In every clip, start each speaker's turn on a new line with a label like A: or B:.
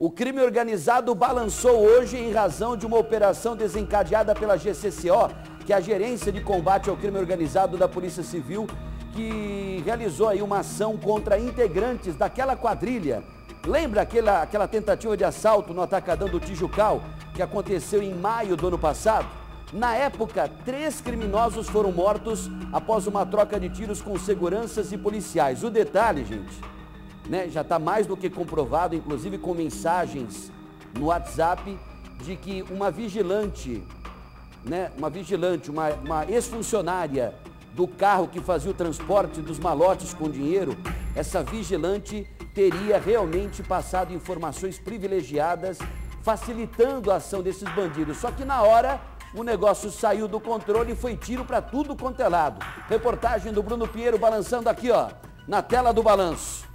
A: O crime organizado balançou hoje em razão de uma operação desencadeada pela GCCO, que é a Gerência de Combate ao Crime Organizado da Polícia Civil, que realizou aí uma ação contra integrantes daquela quadrilha. Lembra aquela, aquela tentativa de assalto no Atacadão do Tijucal, que aconteceu em maio do ano passado? Na época, três criminosos foram mortos após uma troca de tiros com seguranças e policiais. O detalhe, gente, né, já está mais do que comprovado, inclusive com mensagens no WhatsApp, de que uma vigilante, né, uma vigilante, uma, uma ex-funcionária do carro que fazia o transporte dos malotes com dinheiro, essa vigilante teria realmente passado informações privilegiadas, facilitando a ação desses bandidos. Só que na hora o negócio saiu do controle e foi tiro para tudo quanto é lado. Reportagem do Bruno Pinheiro balançando aqui, ó, na tela do balanço.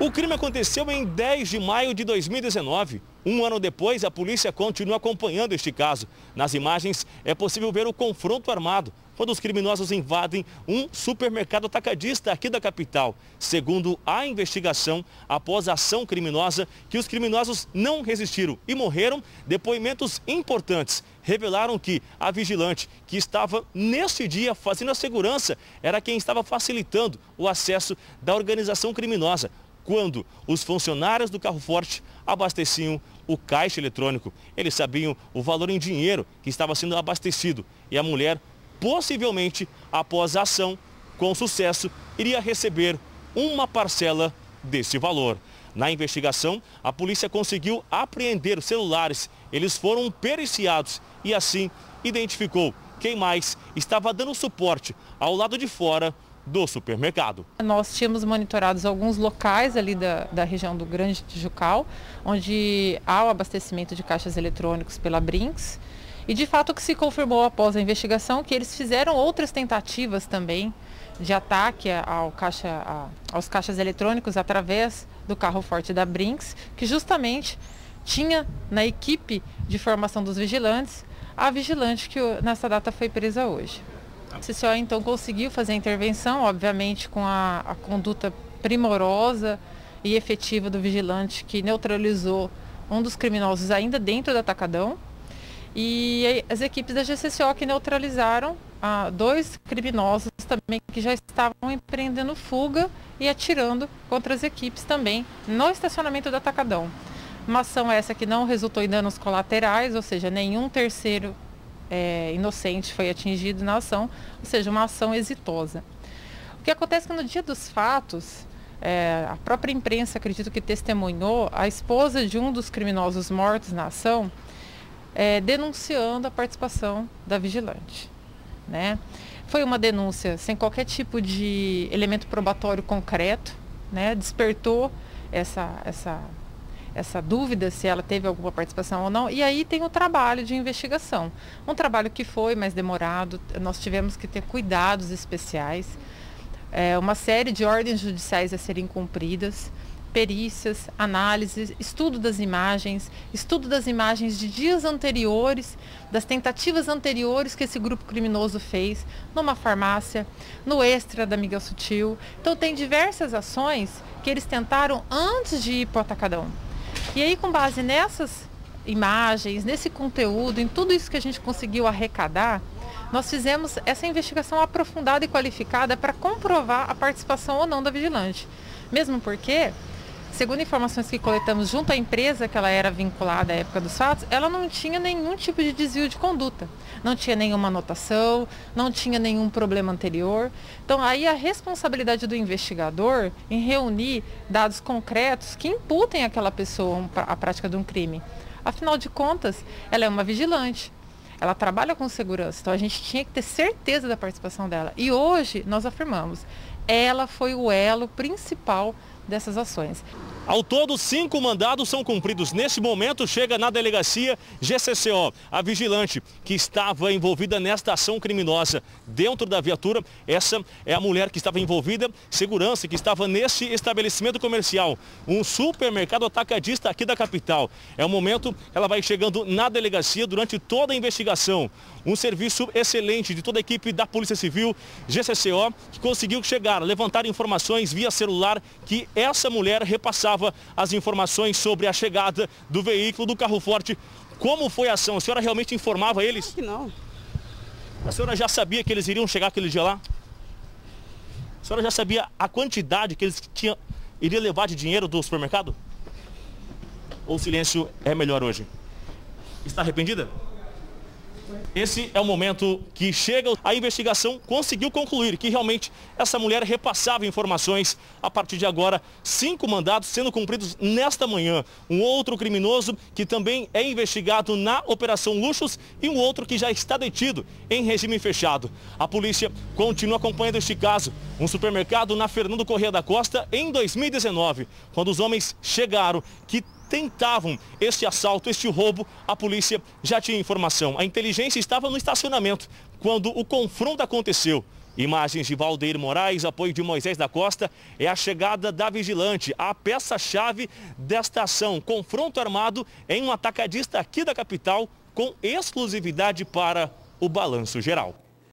B: O crime aconteceu em 10 de maio de 2019. Um ano depois, a polícia continua acompanhando este caso. Nas imagens, é possível ver o confronto armado quando os criminosos invadem um supermercado atacadista aqui da capital. Segundo a investigação, após a ação criminosa, que os criminosos não resistiram e morreram, depoimentos importantes revelaram que a vigilante que estava neste dia fazendo a segurança era quem estava facilitando o acesso da organização criminosa quando os funcionários do carro forte abasteciam o caixa eletrônico. Eles sabiam o valor em dinheiro que estava sendo abastecido e a mulher, possivelmente após a ação, com sucesso, iria receber uma parcela desse valor. Na investigação, a polícia conseguiu apreender os celulares. Eles foram periciados e assim identificou quem mais estava dando suporte ao lado de fora do supermercado.
C: Nós tínhamos monitorados alguns locais ali da, da região do Grande Tijucal, onde há o abastecimento de caixas eletrônicos pela Brinks. E de fato o que se confirmou após a investigação que eles fizeram outras tentativas também de ataque ao caixa, aos caixas eletrônicos através do carro forte da Brinks, que justamente tinha na equipe de formação dos vigilantes a vigilante que nessa data foi presa hoje. O CCO então conseguiu fazer a intervenção, obviamente com a, a conduta primorosa e efetiva do vigilante que neutralizou um dos criminosos ainda dentro do atacadão e as equipes da GCCO que neutralizaram ah, dois criminosos também que já estavam empreendendo fuga e atirando contra as equipes também no estacionamento do atacadão. Uma ação essa que não resultou em danos colaterais, ou seja, nenhum terceiro é, inocente foi atingido na ação, ou seja, uma ação exitosa. O que acontece é que no dia dos fatos, é, a própria imprensa, acredito que testemunhou, a esposa de um dos criminosos mortos na ação, é, denunciando a participação da vigilante. Né? Foi uma denúncia sem qualquer tipo de elemento probatório concreto, né? despertou essa, essa essa dúvida se ela teve alguma participação ou não. E aí tem o trabalho de investigação. Um trabalho que foi mais demorado, nós tivemos que ter cuidados especiais, é, uma série de ordens judiciais a serem cumpridas, perícias, análises, estudo das imagens, estudo das imagens de dias anteriores, das tentativas anteriores que esse grupo criminoso fez numa farmácia, no extra da Miguel Sutil. Então tem diversas ações que eles tentaram antes de ir para o atacadão. E aí, com base nessas imagens, nesse conteúdo, em tudo isso que a gente conseguiu arrecadar, nós fizemos essa investigação aprofundada e qualificada para comprovar a participação ou não da vigilante. Mesmo porque Segundo informações que coletamos junto à empresa que ela era vinculada à época dos fatos, ela não tinha nenhum tipo de desvio de conduta. Não tinha nenhuma anotação, não tinha nenhum problema anterior. Então, aí a responsabilidade do investigador em reunir dados concretos que imputem aquela pessoa à prática de um crime. Afinal de contas, ela é uma vigilante. Ela trabalha com segurança, então a gente tinha que ter certeza da participação dela. E hoje nós afirmamos, ela foi o elo principal dessas ações.
B: Ao todo, cinco mandados são cumpridos. Neste momento, chega na delegacia GCCO, a vigilante que estava envolvida nesta ação criminosa dentro da viatura. Essa é a mulher que estava envolvida, segurança, que estava neste estabelecimento comercial, um supermercado atacadista aqui da capital. É o momento, ela vai chegando na delegacia durante toda a investigação. Um serviço excelente de toda a equipe da Polícia Civil, GCCO, que conseguiu chegar, levantar informações via celular que essa mulher repassava as informações sobre a chegada do veículo do carro forte. Como foi a ação? A senhora realmente informava eles?
D: Que não.
B: A senhora já sabia que eles iriam chegar aquele dia lá? A senhora já sabia a quantidade que eles tinham, iriam levar de dinheiro do supermercado? Ou o silêncio é melhor hoje? Está arrependida? Esse é o momento que chega. A investigação conseguiu concluir que realmente essa mulher repassava informações. A partir de agora, cinco mandados sendo cumpridos nesta manhã. Um outro criminoso que também é investigado na Operação Luxos e um outro que já está detido em regime fechado. A polícia continua acompanhando este caso. Um supermercado na Fernando Corrêa da Costa em 2019, quando os homens chegaram que tentavam este assalto, este roubo, a polícia já tinha informação. A inteligência estava no estacionamento quando o confronto aconteceu. Imagens de Valdeir Moraes, apoio de Moisés da Costa, é a chegada da vigilante, a peça-chave desta ação. Confronto armado em um atacadista aqui da capital, com exclusividade para o balanço geral.